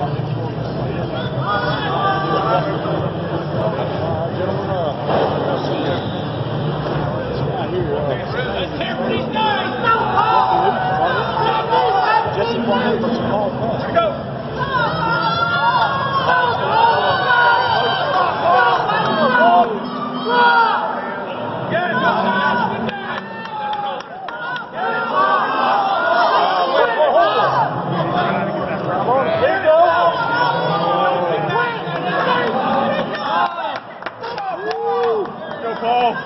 Let's go! Santo.